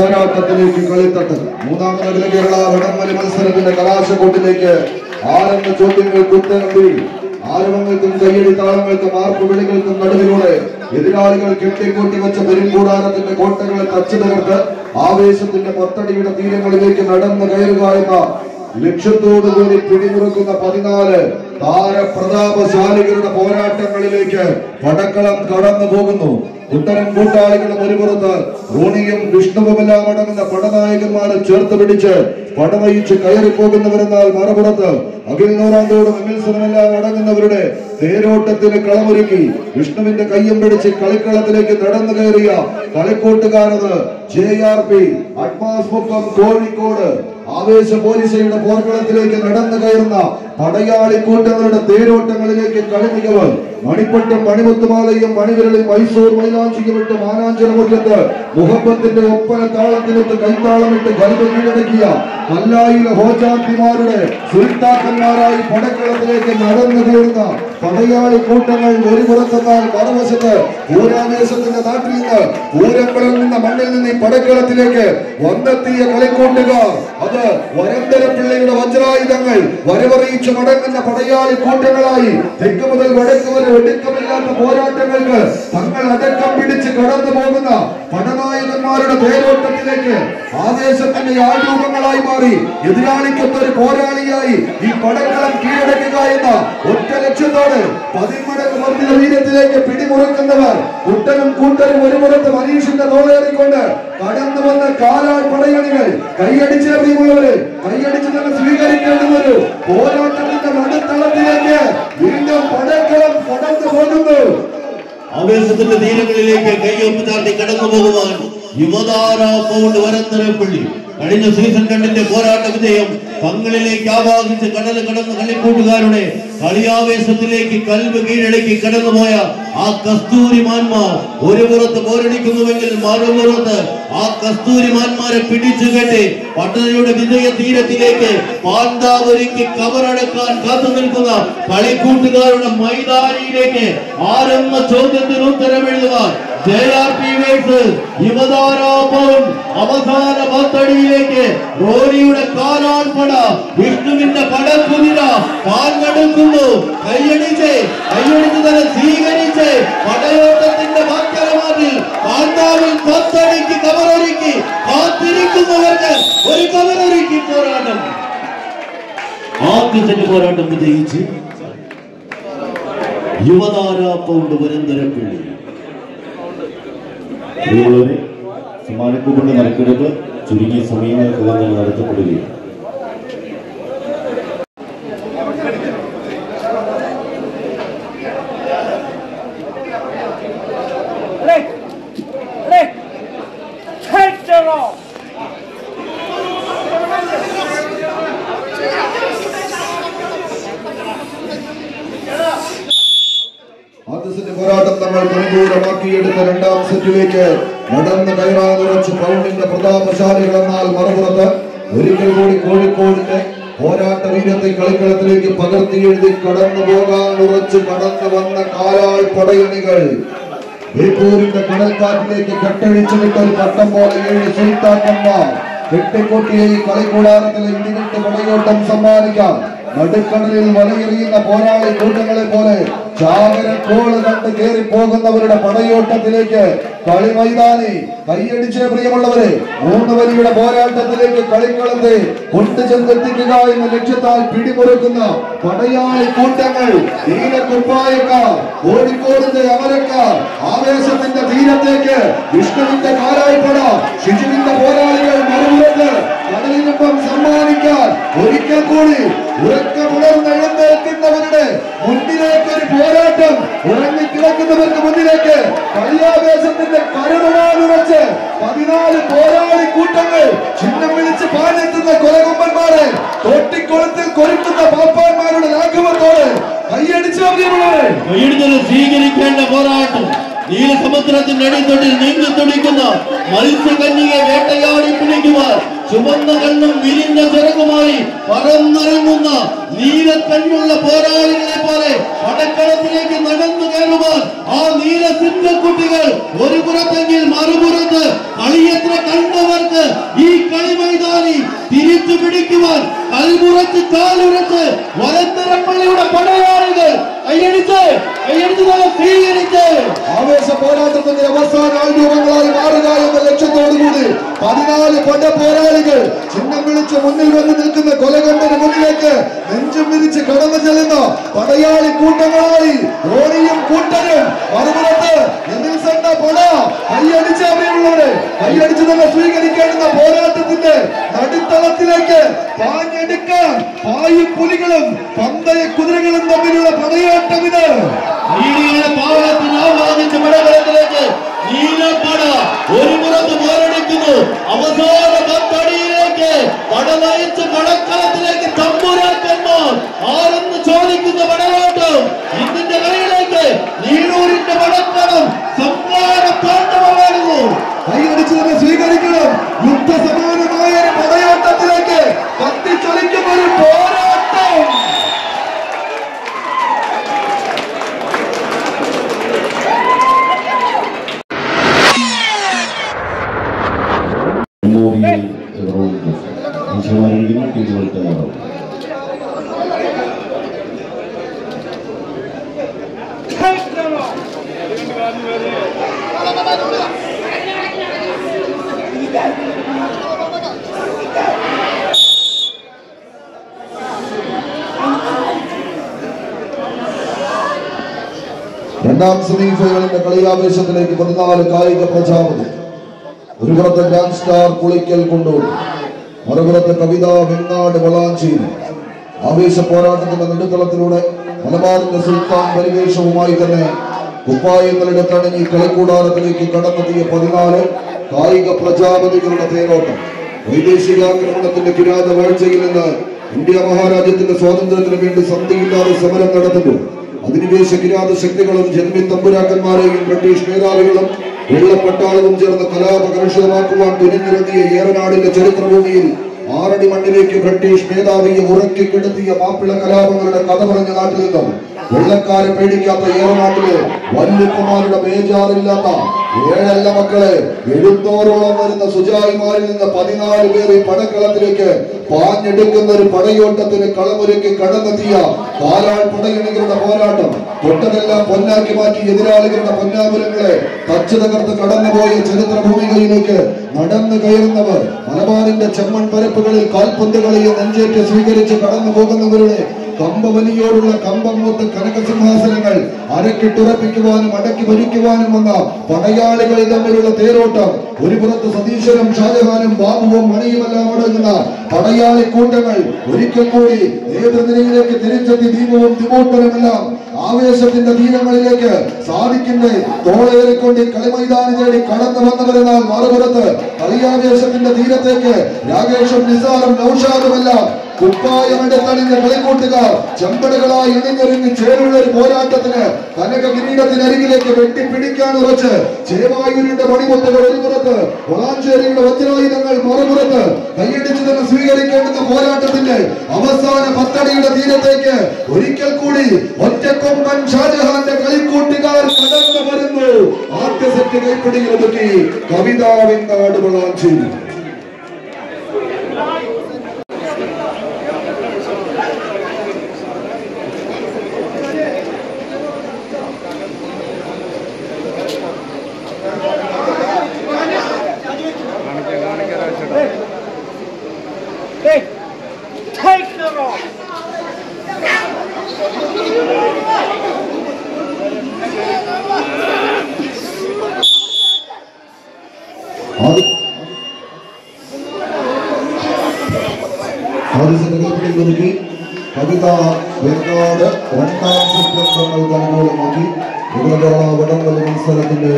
പോരാട്ടത്തിലേക്ക് കളിത്തട്ട് മൂന്നാമത് കേരള വടംവലി മത്സരത്തിന്റെ കലാശക്കൂട്ടിലേക്ക് ആരംഭ ചോദ്യങ്ങൾ കുത്തേണ്ടി. ആരവങ്ങൾക്കും കയ്യടി താളങ്ങൾക്കും ആർപ്പ് വിളികൾക്കും നടുവിലൂടെ എതിരാളികൾ കെട്ടിക്കൂട്ടി വെച്ച പെരുങ്കൂടാരത്തിന്റെ കോട്ടകളെ തച്ചു തകർത്ത് ആവേശത്തിന്റെ പത്തടിയുടെ തീരങ്ങളിലേക്ക് നടന്നു കയറുക എന്ന ലക്ഷ്യത്തോടുകൂടി പിടിമുറുക്കുന്ന പതിനാല് താരപ്രതാപശാലികളുടെ പോരാട്ടങ്ങളിലേക്ക് പടക്കളം കടന്നു പോകുന്നു. ഉത്തരം കൂട്ടാളികളും ഒരു പുറത്ത്. റോണിയും വിഷ്ണുവുമെല്ലാം അടങ്ങുന്ന പടനായകന്മാരെ ചേർത്ത് പിടിച്ച് പടവയിച്ച് കയറി പോകുന്നവരെന്നാൽ മറുപുറത്ത്. അഖിൽ നൂറാന്തോടും അഖിൽസനുമെല്ലാം അടങ്ങുന്നവരുടെ തേരോട്ടത്തിന് കളമൊരുക്കി വിഷ്ണുവിന്റെ കയ്യും പിടിച്ച് കളിക്കളത്തിലേക്ക് നടന്നു കയറിയ കളിക്കൂട്ടുകാരത് J R P Mukkam Kozhikode. ആവേശ പോലീസയുടെ പോർക്കളത്തിലേക്ക് നടന്നു കയറുന്ന പടയാളിക്കൂട്ടങ്ങളുടെ തേരോട്ടങ്ങളിലേക്ക് കളിമികവ് മണിപ്പട്ടും മണിമുത്തുമാലയും മണിവിരളി മൈസൂർ മൈലാഞ്ചിയുമിട്ട് മാനാഞ്ചനമുറ്റത്ത് മുഹബത്തിന്റെ ഒപ്പന താളത്തിനൊത്ത് കൈത്താളമിട്ട് ഗർഭ കീഴടക്കിയ മല്ലായിലെ ഹോജാത്തിമാരുടെ സുൽത്താക്കന്മാരായി പടക്കളത്തിലേക്ക് നടന്നു കയറുന്ന പടയാളി കൂട്ടങ്ങൾ ഒരു പുറത്തെന്നാൽ മറുവശത്ത് പൂരാവേശത്തിന്റെ നാട്ടിൽ നിന്ന് പൂരമ്പലം നിന്ന മണ്ണിൽ നിന്ന് ഈ പടക്കളത്തിലേക്ക് വന്നെത്തിയ കളിക്കൂട്ടുകാർ. അത് വരന്തര പിള്ളയുടെ വജ്രായുധങ്ങൾ വരവറിയിച്ച് മടങ്ങുന്ന പടയാളി കൂട്ടങ്ങളായി തെക്ക് മുതൽ വടക്ക് വരെ ഒടുക്കമില്ലാത്ത പോരാട്ടങ്ങൾക്ക് തങ്ങൾ അടക്കം പിടിച്ച് കടന്നു പോകുന്ന പടനായകന്മാരുടെ പേരോട്ടത്തിലേക്ക് ആവേശത്തിന്റെ ആരൂപങ്ങളായി മാറി എതിരാളിക്കൊത്തൊരു പോരാളിയായി ഈ പടക്കളം കീഴടക്കുക എന്ന ഒറ്റ ലക്ഷ്യത്തോടെ പതിമടങ്ങ് വർദ്ധിത വീര്യത്തിലേക്ക് പിടിമുറുക്കുന്നവർ കുട്ടനും കൂട്ടനും ഒരു പുറത്ത് മനീഷിന്റെ തോളേറിക്കൊണ്ട് കടന്നു വന്ന കാലാൾ പടയണികൾ കൈയടിച്ചേ പ്രിയമുള്ളവര് കൈയടിച്ച് തന്നെ സ്വീകരിക്കേണ്ടുന്ന ഒരു തീരങ്ങളിലേക്ക് കയ്യൊപ്പ് ചാർത്തി കടന്നു പോകുവാൻ യുവതാര പൗണ്ട് വരന്തരപ്പള്ളി കഴിഞ്ഞ സീസൺ രണ്ടിന്റെ പോരാട്ട വിജയം തങ്ങളിലേക്ക് ആവാഹിച്ച് കടൽ കടന്ന് കളിക്കൂട്ടുകാരുടെ കളിയാവേശത്തിലേക്ക് കൽവ് കീഴടക്കി കടന്നുപോയ ആ കസ്തൂരിമാന്മാർ ഒരു പുറത്ത് പോരടിക്കുന്നുവെങ്കിൽ മറുപുറത്ത് ആ കസ്തൂരിമാന്മാരെ പിടിച്ചു കെട്ടി പട്ടണയുടെ വിജയ തീരത്തിലേക്ക് പാണ്ഡാവരിക്ക് കവറടക്കാൻ കാത്തു നിൽക്കുന്ന കളിക്കൂട്ടുകാരുടെ മൈതാനിയിലേക്ക് ആരെന്ന ചോദ്യത്തിന് ഉത്തരം യുവതാരാപവും അവസാന പത്തടിയിലേക്ക് റോണിയുടെ കാലാൾപ്പട വിഷ്ണുവിന്റെ പടക്കുതിര പാഞ്ഞെടുക്കുന്നു കൈയടിച്ച് കൈയടിച്ച് തന്നെ സ്വീകരിച്ച് പടയോട്ടത്തിന്റെ മക്കരമാറ്റിൽ കാന്താവിൽ പത്തടിക്ക് കവറൊരുക്കി കാത്തിരിക്കുന്നവർക്ക് ഒരു കവറൊരുക്കി പോരാട്ടം. ആദ്യത്തിന്റെ പോരാട്ടം വിജയിച്ച് യുവതാര പൗണ്ട് പ്രിയമുള്ളവരെ സമ്മാനക്കൂപ്പുണ്ട് നറുക്കെടുപ്പ് ചുരുങ്ങിയ സമയങ്ങൾക്ക് തന്നെ നടത്തപ്പെടുകയും പോരാട്ടം നമ്മൾ അനുകൂലമാക്കിയെടുത്ത രണ്ടാം സെറ്റിലേക്ക് നടന്ന് കയറാൻ ഉറച്ച് പൗണ്ടിന്റെ പ്രതാപശാലികൾ എന്നാൽ മറുപുറത്ത് ഒരിക്കൽ കൂടി കോഴിക്കോടിന്റെ പോരാട്ട വീരത്തെ കളിക്കളത്തിലേക്ക് പകർത്തി എഴുതി കടന്നു പോകാൻ ഉറച്ച് കടന്നു വന്ന കാലാൾ പടയണികൾ ബേപ്പൂരിന്റെ കടൽക്കാറ്റിലേക്ക് കെട്ടഴിച്ചു വിട്ടൊരു പട്ടം പോലെ ഏഴ് കളിക്കൂടാരത്തിൽ എന്തിനിട്ട് പടയോട്ടം സമ്മാനിക്കാം. നടുക്കടലിൽ വലയെറിയുന്ന പോരാളി കൂട്ടങ്ങളെ പോലെ ചാകരക്കോൾ കണ്ട് കയറി പോകുന്നവരുടെ പടയോട്ടത്തിലേക്ക് കളി മൈതാനി. കൈയടിച്ച് പ്രിയമുള്ളവരെ മൂന്ന് വരിയുടെ പോരാട്ടത്തിലേക്ക് കളിക്കളത്തെ കൊണ്ടുചെന്നെത്തിക്കുക എന്ന ലക്ഷ്യത്താൽ പിടിമുറുക്കുന്ന പടയാളി കൂട്ടങ്ങൾ. നീലക്കുപ്പായക്കാർ കോഴിക്കോടിന്റെ അമരക്കാർ ആവേശത്തിന്റെ തീരത്തേക്ക് വിഷ്ണുവിന്റെ കാലായ്പട ശിശുവിന്റെ പോരാളികൾ മറുപടി കടലിനൊപ്പം സമ്മാനിക്കാൻ ഒരിക്കൽ കൂടി ഉറക്കമുണർന്ന് എഴുന്നേൽക്കുന്നവരുടെ മുന്നിലേക്ക് ഒരു പോരാട്ടം ഉറങ്ങിക്കിടക്കുന്നവർക്ക് മുന്നിലേക്ക് കളിയാവേശത്തിന്റെ കരുണാൽ ഉറച്ച് പതിനാല് പോരാളി കൂട്ടങ്ങൾ ചിഹ്നം വിളിച്ച് പാലെത്തുന്ന കൊലകൊമ്പന്മാരെ തോട്ടിക്കുളത്തിൽ കൊരുക്കുന്ന പാപ്പാന്മാരുടെ ലാഘവത്തോട് കൈയടിച്ചു പ്രിയമുള്ളവരെ കൈയെടുത്തത് സ്വീകരിക്കേണ്ട പോരാട്ടം. നീലസമുദ്രത്തിന്റെ അടിത്തൊട്ടിൽ നീന്തി തുടിക്കുന്ന മത്സ്യകന്യകെ വേട്ടയാടി പിടിക്കുവാൻ ചുമന്ന കണ്ണും വിരിഞ്ഞ ചിറകുമായി പറന്നിറങ്ങുന്ന നീലക്കണ്ണുള്ള പോരാളികളെ പോലെ പടക്കളത്തിലേക്ക് നടന്നു കയറുമ്പോൾ ആ നീല സിംഹക്കുട്ടികൾ ഒരു പുറത്തെങ്കിൽ മറുപുറത്ത് കളിയത്ര കണ്ടവർക്ക് ഈ കളി മൈതാനി തിരിച്ചു പിടിക്കുവാൻ കൽമുറച്ച് കാലുറച്ച് വലത്തരപ്പള്ളിയുടെ പടയ പോരാട്ടത്തിന്റെ അവസാന ആൾരൂപങ്ങളായി മാറുക എന്ന ലക്ഷ്യത്തോടുകൂടി പതിനാല് പട പോരാളികൾ ചിഹ്നം വിളിച്ച് മുന്നിൽ വന്ന് നിൽക്കുന്ന കൊലകൊണ്ടന് മുന്നിലേക്ക് നെഞ്ചും വിരിച്ച് കടന്നു ചെല്ലുന്ന പടയാളി കൂട്ടങ്ങളായി ഓണിയും കൂട്ടരും മറുപുറത്ത് തന്നെ സ്വീകരിക്കേണ്ടുന്ന പോരാട്ടത്തിന്റെ നടുത്തളത്തിലേക്ക് പാഞ്ഞെടുക്കാൻ പായും പുലികളും പന്തയ കുതിരകളും തമ്മിലുള്ള പടയാട്ടം നീലിയുടെ പാവളത്തിന് ആവാഹിച്ച പടകളത്തിലേക്ക് നീലപ്പട ഒരു പുറത്ത് പോരടിക്കുന്നു അവസാന പത്തടിയിലേക്ക് പട നയിച്ച് രണ്ടാം സെമി ഫൈനലിന്റെ കളിയാവേശത്തിലേക്ക് പതിനാല് കായിക പ്രജാപതി ഒരു പുറത്ത് ഗ്രാൻഡ് സ്റ്റാർ കുളിക്കൽ കൊണ്ടൂർ മറുപുറത്ത് കവിത വെങ്ങാട് വളാഞ്ചേരി ആവേശ പോരാട്ടത്തിന്റെ നെടുത്തളത്തിലൂടെ മലബാറിന്റെ സുൽത്താൻ പരിവേഷവുമായി തന്നെ കുപ്പായങ്ങളുടെ തണിഞ്ഞ് കളിക്കൂടാരത്തിലേക്ക് കടന്നെത്തിയ പതിനാല് കായിക പ്രജാപതികളുടെ തേരോട്ടം. വൈദേശികാക്രമണത്തിന്റെ കിരാത വാഴ്ചയിൽ നിന്ന് ഇന്ത്യ മഹാരാജ്യത്തിന്റെ സ്വാതന്ത്ര്യത്തിന് വേണ്ടി സന്ധിയില്ലാതെ സമരം നടത്തുന്നു അധിനിവേശ കിരാത ശക്തികളും ജന്മി തമ്പുരാക്കന്മാരെയും ബ്രിട്ടീഷ് മേധാവികളും വെള്ളപ്പട്ടാളവും ചേർന്ന് കലാപകലുഷിതമാക്കുവാൻ തുനിഞ്ഞിറങ്ങിയ ഏറനാടിന്റെ ചരിത്രഭൂമിയിൽ ആറടി മണ്ണിലേക്ക് ബ്രിട്ടീഷ് മേധാവിയെ ഉറക്കി കിടത്തിയ മാപ്പിള കലാപങ്ങളുടെ കഥ പറഞ്ഞ നാട്ടിൽ നിന്നും വെള്ളക്കാരെ പേടിക്കാത്ത ഏറെ നാട്ടിലെ വല്യപ്പമാരുടെ ബേജാറില്ലാത്ത ഏഴല്ല മക്കളെ എഴുന്നൂറോളം വരുന്ന സുജായിമാരിൽ നിന്ന് പതിനാല് പേർ ഈ പടക്കളത്തിലേക്ക് പാഞ്ഞെടുക്കുന്ന ഒരു പടയോട്ടത്തിന് കളമൊരുക്കി കടന്നെത്തിയ പാലാൾ പടയണികളുടെ പോരാട്ടം. തൊട്ടതെല്ലാം പൊന്നാക്കി മാറ്റി എതിരാളികളുടെ പൊന്നാപുരങ്ങളെ തച്ചു തകർത്ത് കടന്നുപോയ ചരിത്ര ഭൂമികളിലേക്ക് നടന്നു കയറുന്നവർ മലബാറിന്റെ ചെമ്മൺ പരപ്പുകളിൽ കാൽപന്തുകളെയും നെഞ്ചേറ്റ് സ്വീകരിച്ച് കടന്നു പോകുന്നവരുടെ കമ്പവലിയോടുള്ള കമ്പമൂത്ത് കനകസിംഹാസനങ്ങൾ അരക്കിട്ടുറപ്പിക്കുവാനും അടക്കി ഭരിക്കുവാനും വന്ന പടയാളികൾ തമ്മിലുള്ള തേരോട്ടം. ഒരു പുറത്ത് സതീശ്വരം ഷാജഹാനും ബാബുവും മണിയുമെല്ലാം അടങ്ങുന്ന പടയാളി കൂട്ടങ്ങൾ ഒരിക്കൽ കൂടി നേതൃനിരയിലേക്ക് തിരിച്ചെത്തി ദീപവും തിമോട്ടനുമെല്ലാം ആവേശത്തിന്റെ തീരങ്ങളിലേക്ക് സാധിക്കിന്റെ തോളേറെ കൊണ്ട് കളിമൈതാനി തേടി കടന്നു വന്നവരെന്നാൽ മറുപുറത്ത് കളിയാവേശത്തിന്റെ തീരത്തേക്ക് രാകേഷും നിസാറും നൌഷാദുമെല്ലാം കുപ്പായമെടുത്തണിഞ്ഞ കളിക്കൂട്ടുകാർ ചെമ്പടുകളായി ഇണിഞ്ഞൊരുങ്ങി ചേരുള്ള ഒരു പോരാട്ടത്തിന് കനക കിരീടത്തിനരികിലേക്ക് വെട്ടിപ്പിടിക്കാൻ ഉറച്ച് ചേവായൂരിന്റെ മണിമുത്തുകൾ ഒരു പുറത്ത്. വളാഞ്ചേരിയുടെ വജ്രായുധങ്ങൾ മറുപുറത്ത്. കൈയടിച്ചു തന്നെ സ്വീകരിക്കേണ്ടുന്ന പോരാട്ടത്തിന്റെ അവസാന പത്തടിയുടെ തീരത്തേക്ക് ഒരിക്കൽ കൂടി ഒറ്റക്കൊമ്പൻ ഷാജഹാന്റെ കളിക്കൂട്ടുകാർ കടന്നു വരുന്നു. ആദ്യ സെറ്റ് കൈപ്പിടിയിൽ ഒതുക്കി കവിതാവിനാട് വളാഞ്ചേരി. ആദ്യ- ആദ്യ സെറ്റ് കൈപ്പിടിയിൽ ഒതുക്കി കവിത വെങ്ങാട് രണ്ടാം സെറ്റ് അംഗങ്ങൾക്ക് അനുകൂലമാക്കി ഉഗ്രകേരള വടംവലി മത്സരത്തിന്റെ